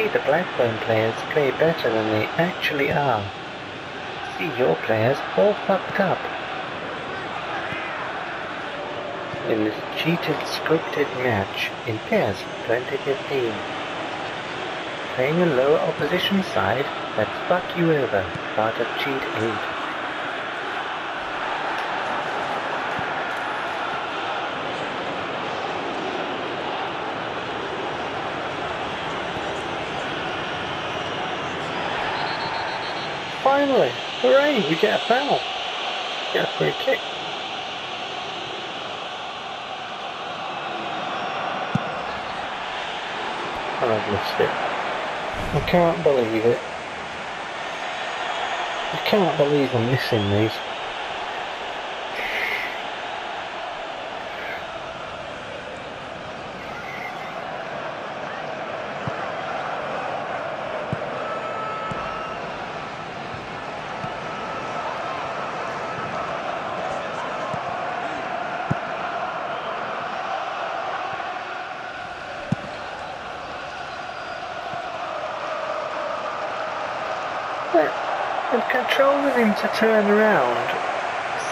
see the Blackburn players play better than they actually are. See your players all fucked up. In this cheated scripted match in PES 2015. Playing a lower opposition side that fuck you over, part of Cheat 8. Finally! Hooray! We get a foul! Get a free kick. I've missed it. I can't believe it. I can't believe I'm missing these. And controlling him to turn around.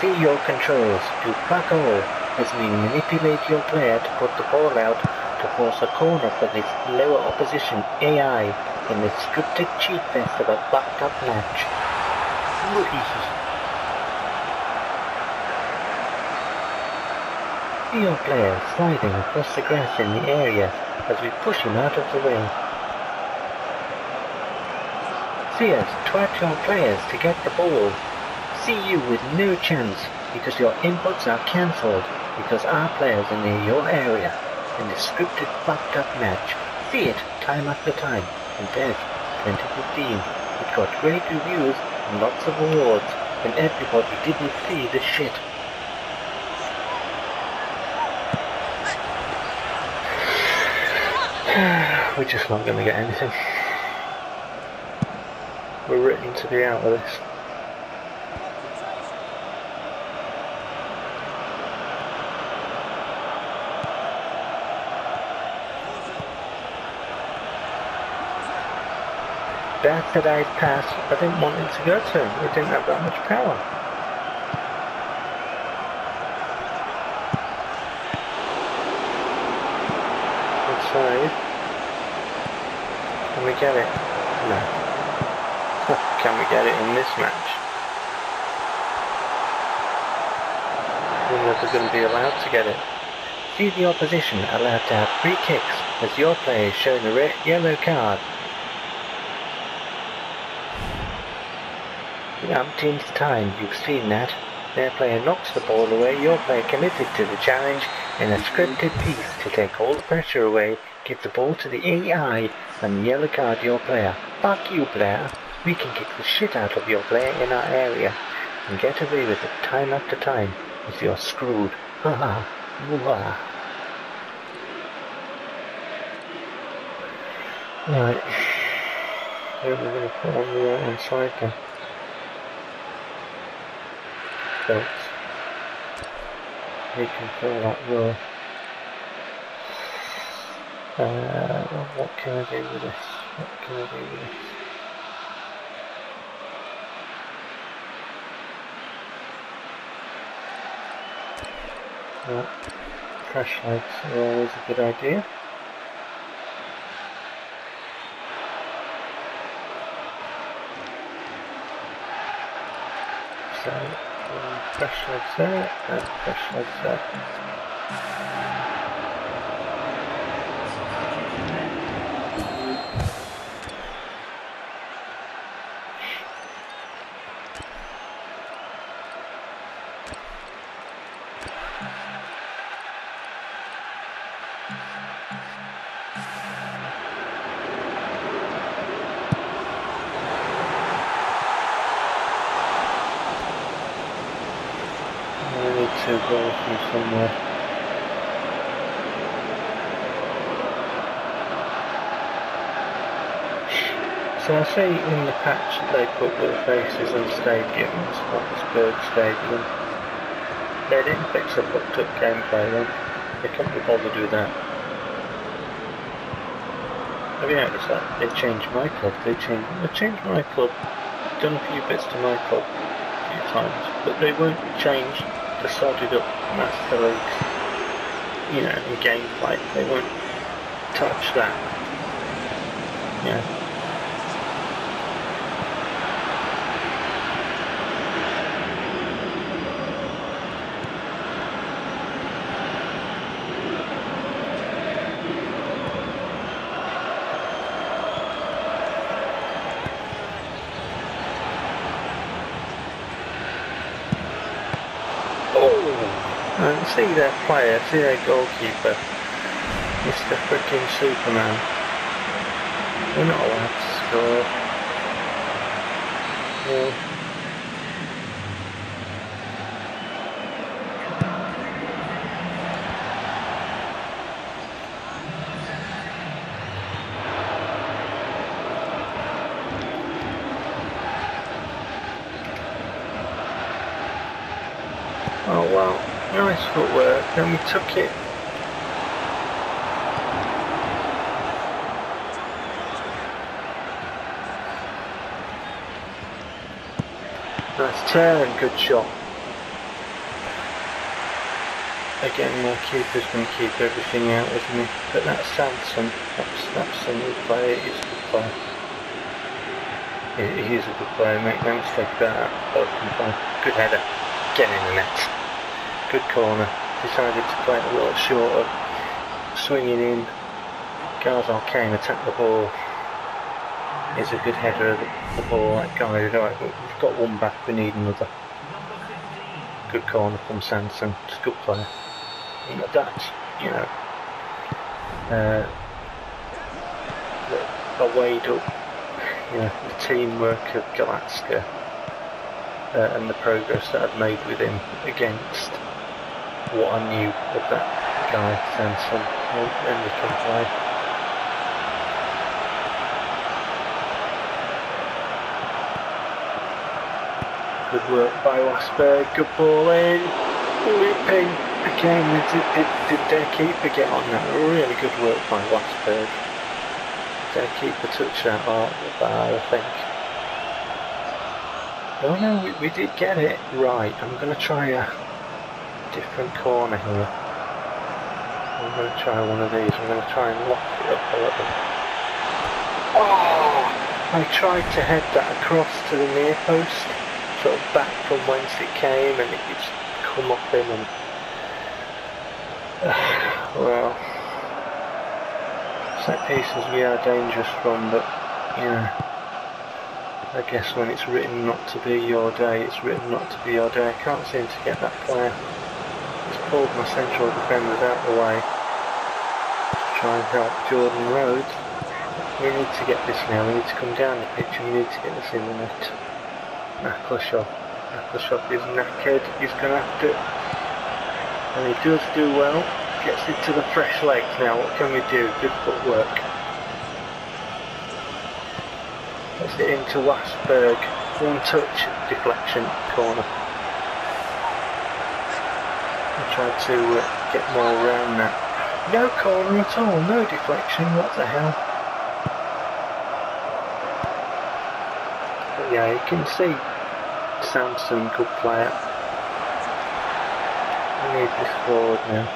See your controls, do fuck all, as we manipulate your player to put the ball out to force a corner for this lower opposition AI in this scripted cheat fest of a fucked up match. See your player sliding across the grass in the area as we push him out of the way. See us twat your players to get the ball. See you with no chance because your inputs are cancelled because our players are near your area in the scripted fucked up match. See it time after time in PES 2015. It got great reviews and lots of awards and everybody didn't see the shit. We're just not going to get anything. We're written to be out of this. Bastardized pass, I didn't want it to go to. It didn't have that much power. Inside. Uh, can we get it? No. Get it in this match? We're never going to be allowed to get it. See the opposition allowed to have free kicks as your player is shown a red yellow card. The umpteenth time you've seen that. Their player knocks the ball away, your player committed to the challenge in a scripted piece to take all the pressure away, give the ball to the AI and yellow card your player. Fuck you player. We can kick the shit out of your player in our area and get away with it time after time if you're screwed. Ha ha. Right. Who are we going to put on the right hand side then? Belts. We can fill that row. Uh, what can I do with this? What can I do with this? Well, flashlights are always a good idea. So, uh, flashlights there and flashlights there. Somewhere. So I see in the patch they put the faces and stadiums, Oxford Stadium. They didn't fix the fucked up gameplay then. They couldn't be bothered with that. Have you noticed that? They changed my club, they changed, they changed my club, done a few bits to my club a few times, but they won't change sodded up Master Leagues, you know, in gameplay. They won't touch that. Yeah. And see their player, see their goalkeeper, Mr. Freaking Superman. We're not allowed to score. Yeah. Oh wow. Nice footwork, then we took it. Nice turn, good shot. Again, my keeper's going to keep everything out, isn't he? But that's Sanson. That's, that's a new player. He's a good player. He is a good player, make no mistake about that. Good header. Get in the net. Good corner. Decided to play it a little shorter. Swinging in. Garzal came, attacked the ball. it's a good header of the, the ball, that guy. Right, we've got one back, we need another. Good corner from Sanson. It's a good player. And that's, you know, uh, the, the weighed up, you know, the teamwork of Galatska uh, and the progress that I've made with him against what I knew of that guy, Sanson, and the play. Good work by Wasberg, good ball in, looping, again, did, did, did their keeper get on that? Really good work by Wasberg. Their keeper touched that art bar, I think. Oh no, we, we did get it. Right, I'm going to try a different corner here. I'm going to try one of these. I'm going to try and lock it up a little. Oh! I tried to head that across to the near post, sort of back from whence it came, and it's come off him and... Uh, well... Set pieces we are dangerous from, but, you know... I guess when it's written not to be your day, it's written not to be your day. I can't seem to get that player pulled my central defenders out the way to try and help Jordan Rhodes. We need to get this now, we need to come down the pitch and we need to get this in the net. Naklashev. Naklashev is knackered, he's to have to... And he does do well, gets it to the fresh legs now, what can we do? Good footwork. Gets it into Wasberg, one touch, deflection, corner tried to uh, get more around that. No corner at all, no deflection, what the hell. But yeah, you can see Sanson, good player. I need this forward now.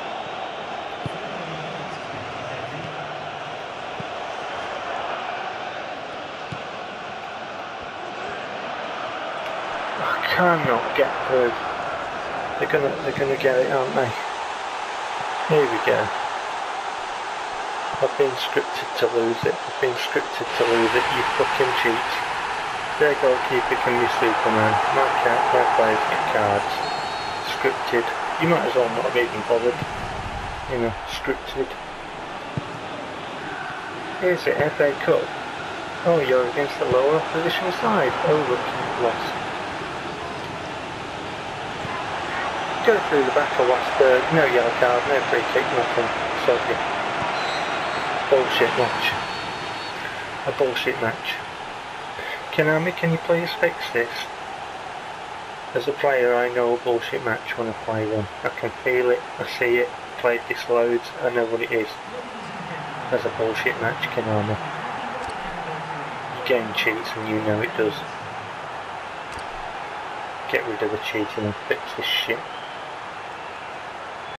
I cannot get through. They're gonna they're gonna get it, aren't they? Here we go. I've been scripted to lose it. I've been scripted to lose it, you fucking cheats. Their goalkeeper can be Superman. My cat, my players get cards. Scripted. You might as well not have even bothered. You know, scripted. Here's the FA Cup. Oh, you're against the lower position side. Oh, look, you've lost. Go through the back of Wasberg, no yellow card, no free kick, nothing. Sorry. Bullshit match. A bullshit match. Konami, can you please fix this? As a player, I know a bullshit match when I play one. I can feel it, I see it, played this loads, I know what it is. As a bullshit match, Konami. regen cheats and you know it does. Get rid of the cheating and fix this shit.